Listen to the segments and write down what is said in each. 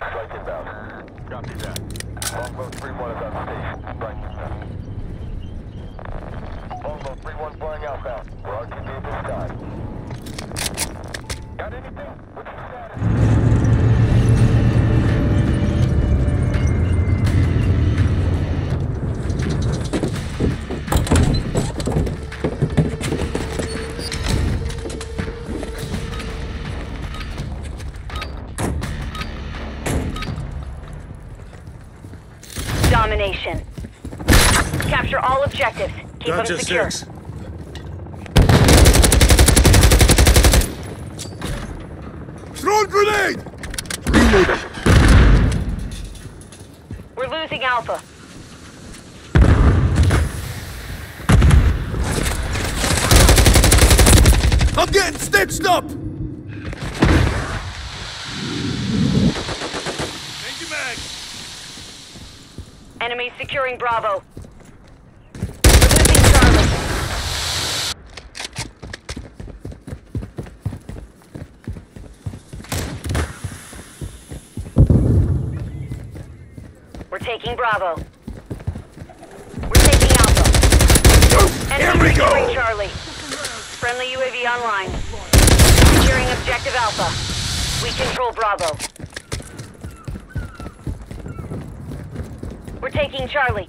Strike inbound. Copy that. Longbow 3-1 is on station. Strike inbound. Longbow 3-1 flying outbound. We're RTB at this time. Got anything? What's the status? Domination. Capture all objectives. Keep Gotcha, them secure. six. Throw grenade! We're losing Alpha. I'm getting stitched up! Enemies securing Bravo. We're losing Charlie. We're taking Bravo. We're taking Alpha. Here Enemy we go! securing Charlie. Friendly UAV online. Securing objective Alpha. We control Bravo. We're taking Charlie.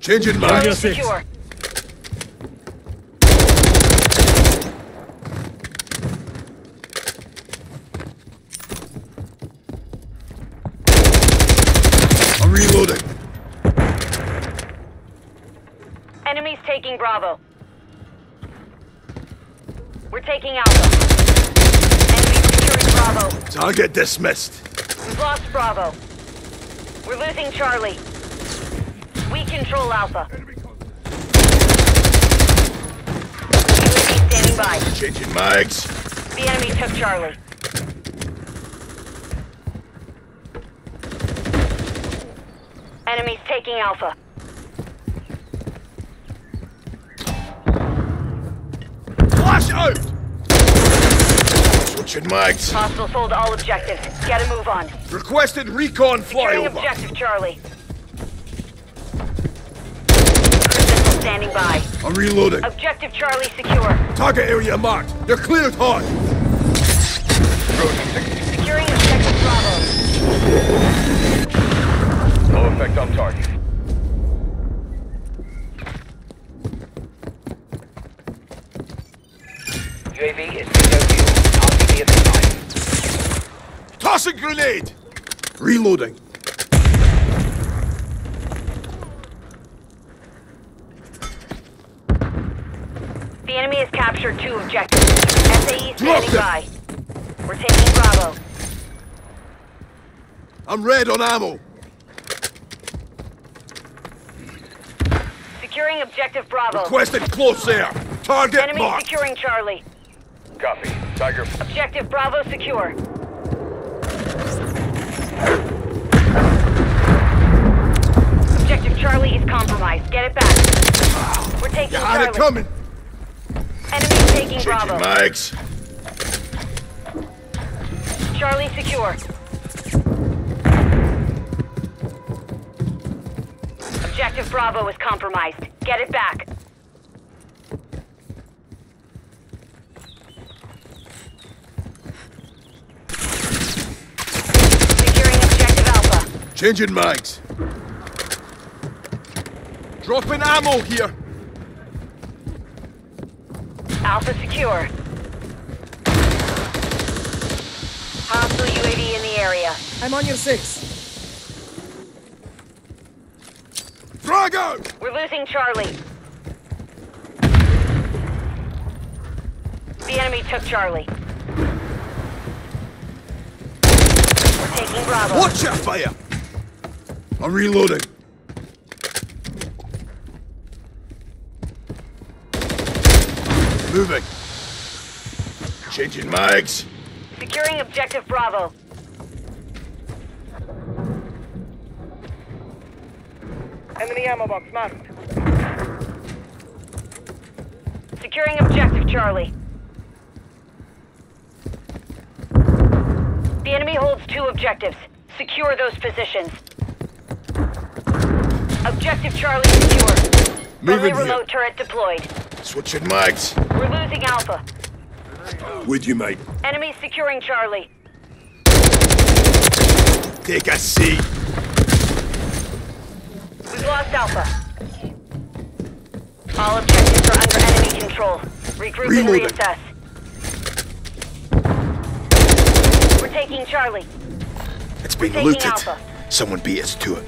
Changing mags. Secure. I'm reloading. Enemies taking Bravo. We're taking Alpha. Enemies securing Bravo. Target dismissed. We've lost Bravo. We're losing Charlie. We control Alpha. UAV standing by. Changing mags. The enemy took Charlie. Enemies taking Alpha. Flash out! Switching mags. Hostile sold all objectives. Get a move on. Requested recon Securing flyover. objective Charlie. Cruise standing by. I'm reloading. Objective Charlie secure. Target area marked. They're cleared hot. Securing objective Bravo. No effect on target. UAV is BW. RTB at this time. Tossing grenade. Reloading. The enemy has captured two objectives. SAE standing them. by. We're taking Bravo. I'm red on ammo. Securing objective Bravo. Requested close air. Target Enemy marked. securing Charlie. Copy. Tiger. Objective Bravo secure. Objective Charlie is compromised. Get it back. We're taking Got it coming. Enemy taking Changing Bravo. mags. Charlie secure. Objective Bravo is compromised. Get it back. Securing objective Alpha. Changing mags. Dropping ammo here. Alpha secure. Hostile UAV in the area. I'm on your six. Frag out. We're losing Charlie. The enemy took Charlie. We're taking Bravo. Watch your fire. I'm reloading. Moving. Changing mags. Securing objective Bravo. Enemy ammo box marked. Securing objective Charlie. The enemy holds two objectives. Secure those positions. Objective Charlie secure. Move Friendly remote turret deployed. Switching mags. We're losing Alpha. With you, mate. Enemies securing Charlie. Take a seat. We've lost Alpha. All objectives are under enemy control. Regroup and reassess. We're taking Charlie. It's been taking looted. Alpha. Someone beat us to it.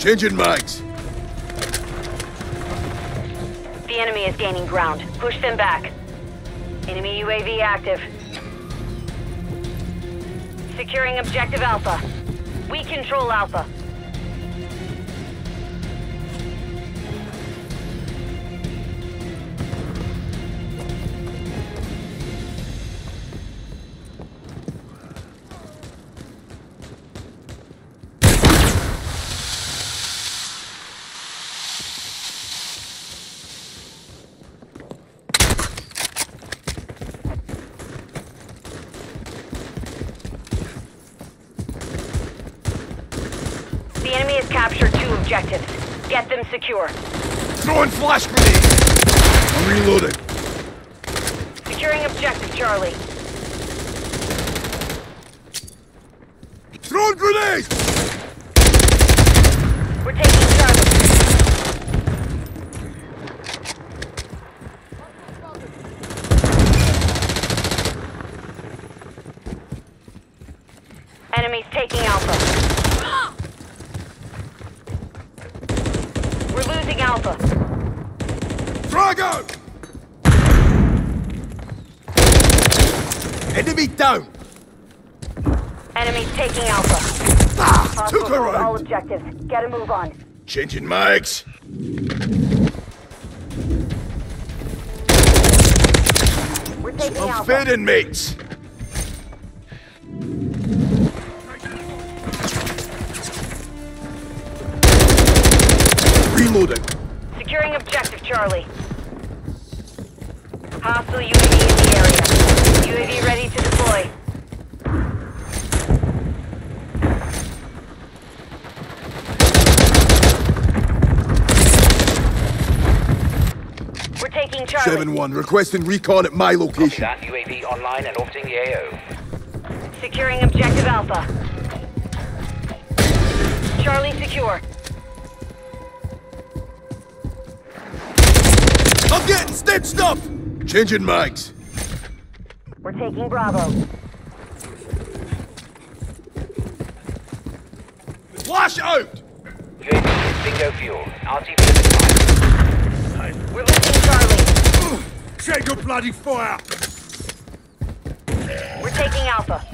Changing mags. The enemy is gaining ground. Push them back. Enemy UAV active. Securing objective Alpha. We control Alpha. Objectives. Get them secure. Throwing flash grenade. I'm reloading. Securing objective Charlie. Throwing grenades! We're taking Charlie. Enemies taking Alpha. We're losing Alpha. Drago. Enemy down. Enemies taking Alpha. Ah, took her all objectives. Get a move on. Changing mags. We're taking I'm Alpha. fading, mates. Reloading. Securing objective Charlie. Hostile UAV in the area. UAV ready to deploy. We're taking Charlie. 7-1, requesting recon at my Copy location. that. UAV online and orbiting the AO. Securing objective Alpha. Charlie secure. I'm getting stitched up! Changing mags. We're taking Bravo. Flash out! UAV bingo fuel. RT for. We're losing Charlie. Check your bloody fire! We're taking Alpha.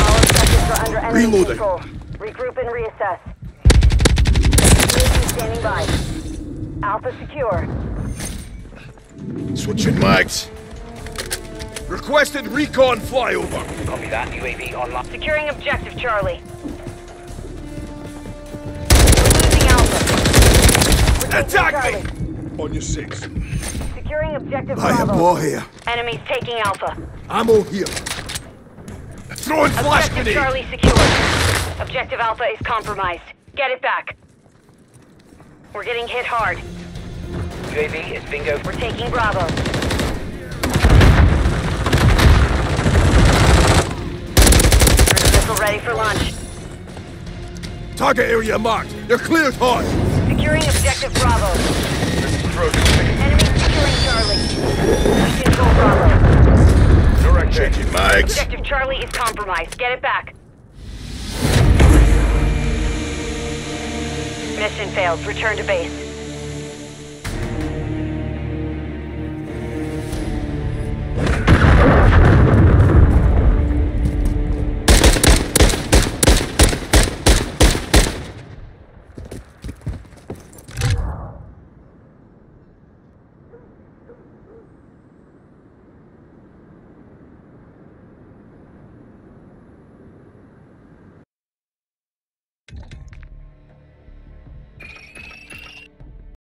All objectives are under enemy Reloading. control. Regroup and reassess. UAV standing by. Alpha secure. Switching mags. Requested recon flyover. Copy that. UAV online. Securing objective Charlie. We're losing Alpha. We're taking Attack Charlie. me! On your six. Securing objective I have Bravo. more here. Enemies taking Alpha. Ammo here. Throwing flash Objective. Charlie secure. Objective Alpha is compromised. Get it back. We're getting hit hard. UAV is bingo. We're taking Bravo. Missile ready for launch. Target area marked. They're cleared hot. Securing objective Bravo. Enemy securing Charlie. We control Bravo. Changing mags. Objective Charlie is compromised. Get it back. Mission failed. Return to base.